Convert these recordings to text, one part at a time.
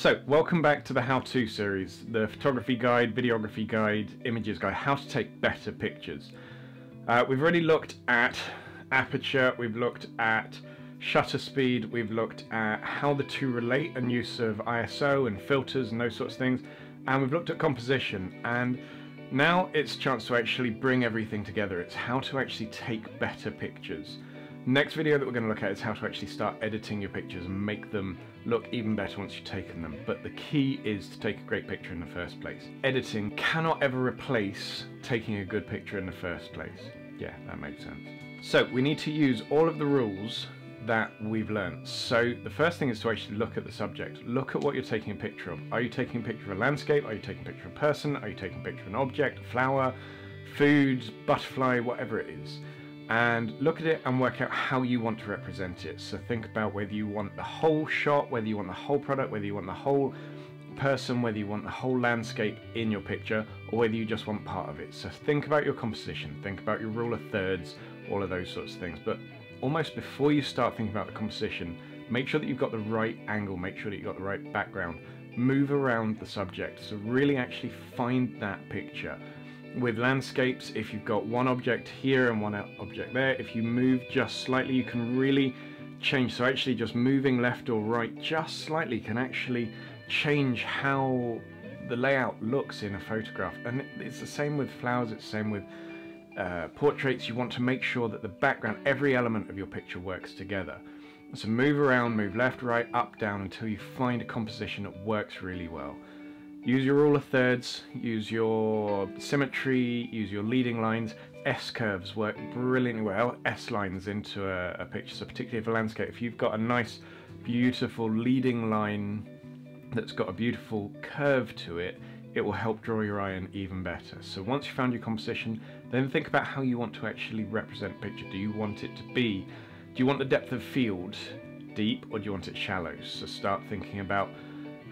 So, welcome back to the how-to series, the photography guide, videography guide, images guide, how to take better pictures. Uh, we've already looked at aperture, we've looked at shutter speed, we've looked at how the two relate and use of ISO and filters and those sorts of things, and we've looked at composition, and now it's a chance to actually bring everything together. It's how to actually take better pictures. Next video that we're going to look at is how to actually start editing your pictures and make them look even better once you've taken them. But the key is to take a great picture in the first place. Editing cannot ever replace taking a good picture in the first place. Yeah, that makes sense. So we need to use all of the rules that we've learned. So the first thing is to actually look at the subject. Look at what you're taking a picture of. Are you taking a picture of a landscape? Are you taking a picture of a person? Are you taking a picture of an object, a flower, food, butterfly, whatever it is? And look at it and work out how you want to represent it. So think about whether you want the whole shot, whether you want the whole product, whether you want the whole person, whether you want the whole landscape in your picture, or whether you just want part of it. So think about your composition, think about your rule of thirds, all of those sorts of things. But almost before you start thinking about the composition, make sure that you've got the right angle, make sure that you've got the right background. Move around the subject, so really actually find that picture with landscapes, if you've got one object here and one object there, if you move just slightly, you can really change. So actually just moving left or right just slightly can actually change how the layout looks in a photograph. And it's the same with flowers, it's the same with uh, portraits. You want to make sure that the background, every element of your picture works together. So move around, move left, right, up, down until you find a composition that works really well. Use your rule of thirds, use your symmetry, use your leading lines. S-curves work brilliantly well, S-lines into a, a picture, so particularly for landscape, if you've got a nice, beautiful leading line that's got a beautiful curve to it, it will help draw your eye in even better. So once you've found your composition, then think about how you want to actually represent picture. Do you want it to be, do you want the depth of field deep or do you want it shallow? So start thinking about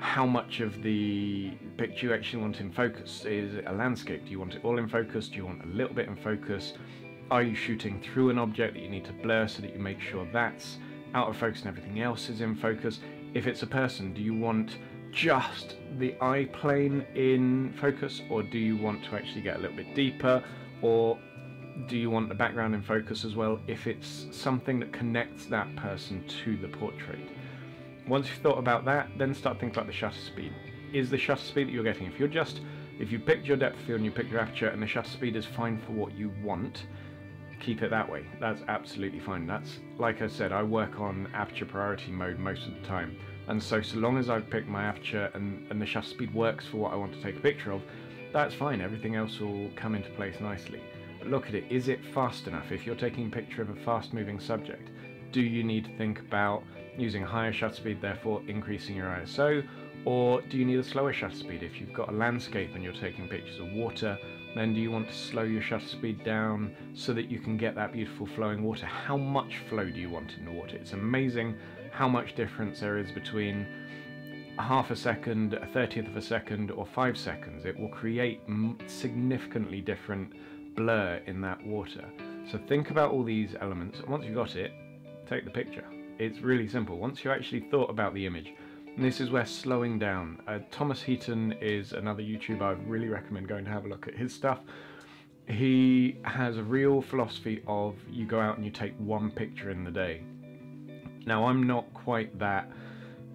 how much of the picture you actually want in focus. Is it a landscape? Do you want it all in focus? Do you want a little bit in focus? Are you shooting through an object that you need to blur so that you make sure that's out of focus and everything else is in focus? If it's a person, do you want just the eye plane in focus or do you want to actually get a little bit deeper or do you want the background in focus as well if it's something that connects that person to the portrait? Once you've thought about that, then start thinking about the shutter speed. Is the shutter speed that you're getting, if you're just, if you picked your depth field and you picked your aperture and the shutter speed is fine for what you want, keep it that way. That's absolutely fine. That's, like I said, I work on aperture priority mode most of the time. And so, so long as I've picked my aperture and, and the shutter speed works for what I want to take a picture of, that's fine. Everything else will come into place nicely. But look at it. Is it fast enough? If you're taking a picture of a fast moving subject, do you need to think about using a higher shutter speed, therefore increasing your ISO? Or do you need a slower shutter speed? If you've got a landscape and you're taking pictures of water, then do you want to slow your shutter speed down so that you can get that beautiful flowing water? How much flow do you want in the water? It's amazing how much difference there is between a half a second, a thirtieth of a second, or five seconds. It will create significantly different blur in that water. So think about all these elements. Once you've got it, take the picture. It's really simple. Once you actually thought about the image, and this is where slowing down. Uh, Thomas Heaton is another YouTuber I'd really recommend going to have a look at his stuff. He has a real philosophy of you go out and you take one picture in the day. Now I'm not quite that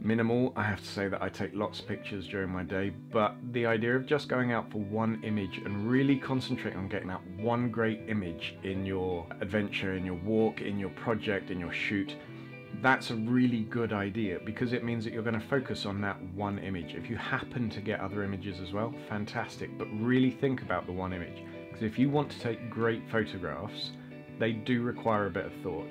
minimal. I have to say that I take lots of pictures during my day, but the idea of just going out for one image and really concentrating on getting that one great image in your adventure, in your walk, in your project, in your shoot, that's a really good idea because it means that you're going to focus on that one image. If you happen to get other images as well, fantastic, but really think about the one image. Because if you want to take great photographs, they do require a bit of thought.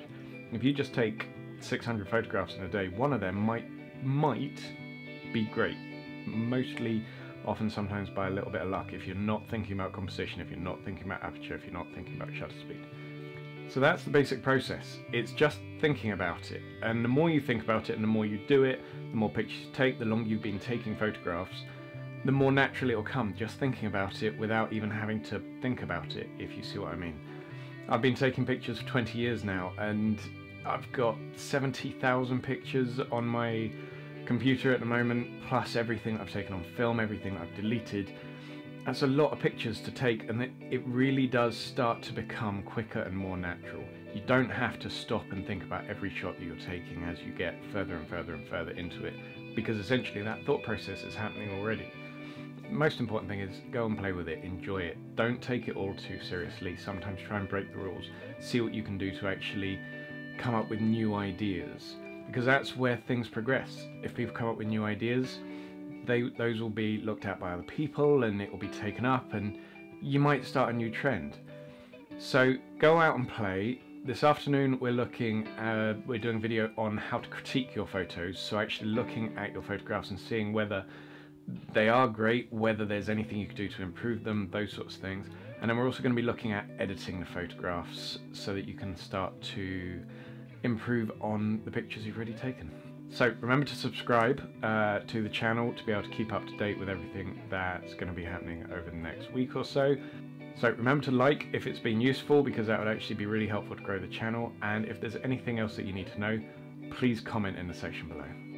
If you just take 600 photographs in a day, one of them might might be great. Mostly, often sometimes by a little bit of luck if you're not thinking about composition, if you're not thinking about aperture, if you're not thinking about shutter speed. So that's the basic process. It's just thinking about it. And the more you think about it and the more you do it, the more pictures you take, the longer you've been taking photographs, the more naturally it'll come, just thinking about it without even having to think about it, if you see what I mean. I've been taking pictures for 20 years now and I've got 70,000 pictures on my computer at the moment, plus everything I've taken on film, everything I've deleted. That's a lot of pictures to take, and it, it really does start to become quicker and more natural. You don't have to stop and think about every shot that you're taking as you get further and further and further into it, because essentially that thought process is happening already. Most important thing is go and play with it, enjoy it. Don't take it all too seriously. Sometimes try and break the rules. See what you can do to actually come up with new ideas because that's where things progress. If people come up with new ideas, they those will be looked at by other people and it will be taken up and you might start a new trend. So go out and play. This afternoon we're looking uh, we're doing a video on how to critique your photos. So actually looking at your photographs and seeing whether they are great, whether there's anything you could do to improve them, those sorts of things. And then we're also going to be looking at editing the photographs so that you can start to improve on the pictures you've already taken. So remember to subscribe uh, to the channel to be able to keep up to date with everything that's going to be happening over the next week or so. So remember to like if it's been useful because that would actually be really helpful to grow the channel and if there's anything else that you need to know please comment in the section below.